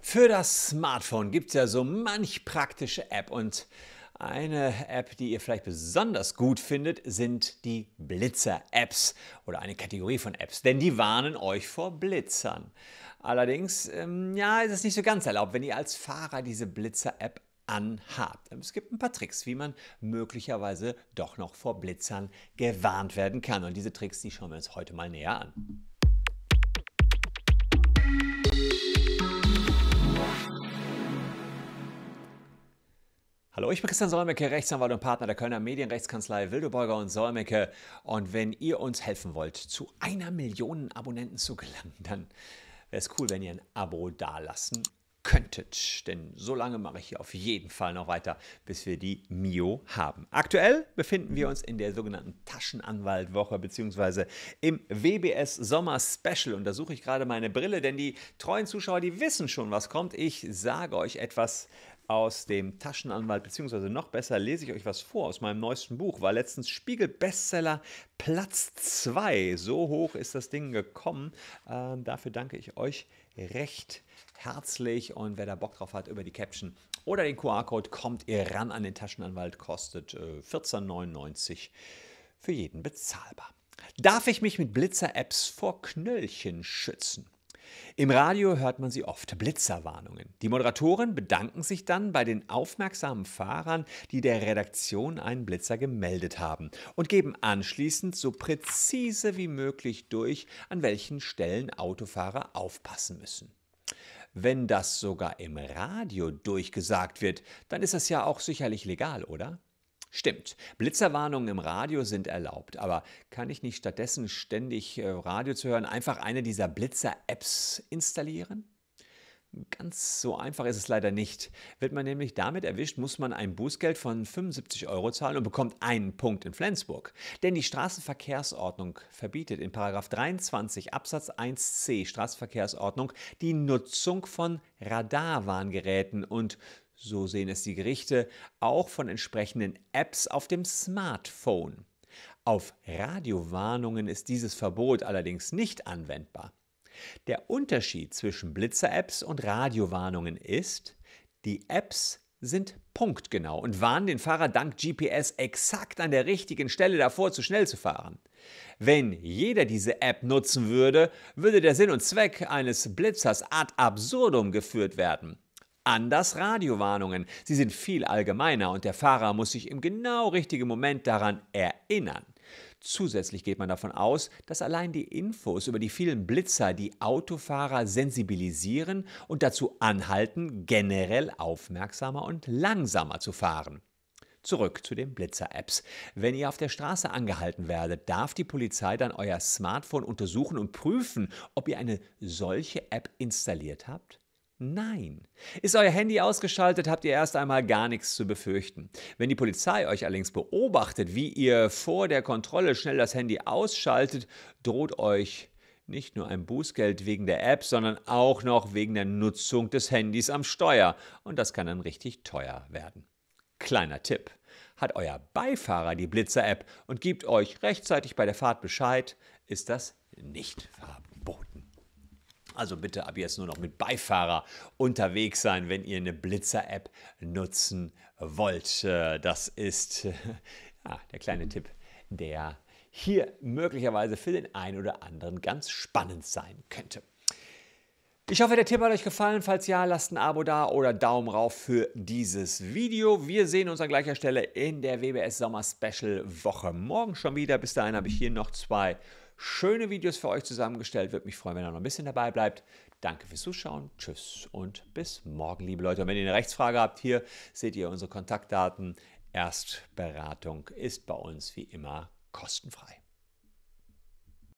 Für das Smartphone gibt es ja so manch praktische App und eine App, die ihr vielleicht besonders gut findet, sind die Blitzer-Apps oder eine Kategorie von Apps, denn die warnen euch vor Blitzern. Allerdings, ähm, ja, ist es nicht so ganz erlaubt, wenn ihr als Fahrer diese Blitzer-App anhabt. Es gibt ein paar Tricks, wie man möglicherweise doch noch vor Blitzern gewarnt werden kann. Und diese Tricks, die schauen wir uns heute mal näher an. Hallo, ich bin Christian Solmecke, Rechtsanwalt und Partner der Kölner Medienrechtskanzlei Wildeborger und Solmecke. Und wenn ihr uns helfen wollt, zu einer Million Abonnenten zu gelangen, dann wäre es cool, wenn ihr ein Abo dalassen könntet. Denn so lange mache ich hier auf jeden Fall noch weiter, bis wir die Mio haben. Aktuell befinden wir uns in der sogenannten Taschenanwaltwoche bzw. im WBS Sommer Special. Und da suche ich gerade meine Brille, denn die treuen Zuschauer, die wissen schon, was kommt. Ich sage euch etwas aus dem Taschenanwalt, beziehungsweise noch besser lese ich euch was vor aus meinem neuesten Buch. War letztens Spiegel-Bestseller Platz 2. So hoch ist das Ding gekommen. Ähm, dafür danke ich euch recht herzlich. Und wer da Bock drauf hat, über die Caption oder den QR-Code kommt ihr ran an den Taschenanwalt. Kostet äh, 14,99 für jeden bezahlbar. Darf ich mich mit Blitzer-Apps vor Knöllchen schützen? Im Radio hört man sie oft, Blitzerwarnungen. Die Moderatoren bedanken sich dann bei den aufmerksamen Fahrern, die der Redaktion einen Blitzer gemeldet haben und geben anschließend so präzise wie möglich durch, an welchen Stellen Autofahrer aufpassen müssen. Wenn das sogar im Radio durchgesagt wird, dann ist das ja auch sicherlich legal, oder? Stimmt, Blitzerwarnungen im Radio sind erlaubt, aber kann ich nicht stattdessen ständig äh, Radio zu hören einfach eine dieser Blitzer-Apps installieren? Ganz so einfach ist es leider nicht. Wird man nämlich damit erwischt, muss man ein Bußgeld von 75 Euro zahlen und bekommt einen Punkt in Flensburg. Denn die Straßenverkehrsordnung verbietet in 23 Absatz 1c Straßenverkehrsordnung die Nutzung von Radarwarngeräten und so sehen es die Gerichte, auch von entsprechenden Apps auf dem Smartphone. Auf Radiowarnungen ist dieses Verbot allerdings nicht anwendbar. Der Unterschied zwischen Blitzer-Apps und Radiowarnungen ist, die Apps sind punktgenau und warnen den Fahrer dank GPS exakt an der richtigen Stelle davor, zu schnell zu fahren. Wenn jeder diese App nutzen würde, würde der Sinn und Zweck eines Blitzers ad absurdum geführt werden. Anders Radiowarnungen. Sie sind viel allgemeiner und der Fahrer muss sich im genau richtigen Moment daran erinnern. Zusätzlich geht man davon aus, dass allein die Infos über die vielen Blitzer die Autofahrer sensibilisieren und dazu anhalten, generell aufmerksamer und langsamer zu fahren. Zurück zu den Blitzer-Apps. Wenn ihr auf der Straße angehalten werdet, darf die Polizei dann euer Smartphone untersuchen und prüfen, ob ihr eine solche App installiert habt? Nein. Ist euer Handy ausgeschaltet, habt ihr erst einmal gar nichts zu befürchten. Wenn die Polizei euch allerdings beobachtet, wie ihr vor der Kontrolle schnell das Handy ausschaltet, droht euch nicht nur ein Bußgeld wegen der App, sondern auch noch wegen der Nutzung des Handys am Steuer. Und das kann dann richtig teuer werden. Kleiner Tipp. Hat euer Beifahrer die Blitzer-App und gibt euch rechtzeitig bei der Fahrt Bescheid, ist das nicht verboten. Also bitte ab jetzt nur noch mit Beifahrer unterwegs sein, wenn ihr eine Blitzer-App nutzen wollt. Äh, das ist ja, der kleine Tipp, der hier möglicherweise für den einen oder anderen ganz spannend sein könnte. Ich hoffe, der Tipp hat euch gefallen. Falls ja, lasst ein Abo da oder Daumen rauf für dieses Video. Wir sehen uns an gleicher Stelle in der WBS Sommer Special Woche morgen schon wieder. Bis dahin habe ich hier noch zwei schöne Videos für euch zusammengestellt. Würde mich freuen, wenn ihr noch ein bisschen dabei bleibt. Danke fürs Zuschauen. Tschüss und bis morgen, liebe Leute. Und wenn ihr eine Rechtsfrage habt, hier seht ihr unsere Kontaktdaten. Erstberatung ist bei uns wie immer kostenfrei.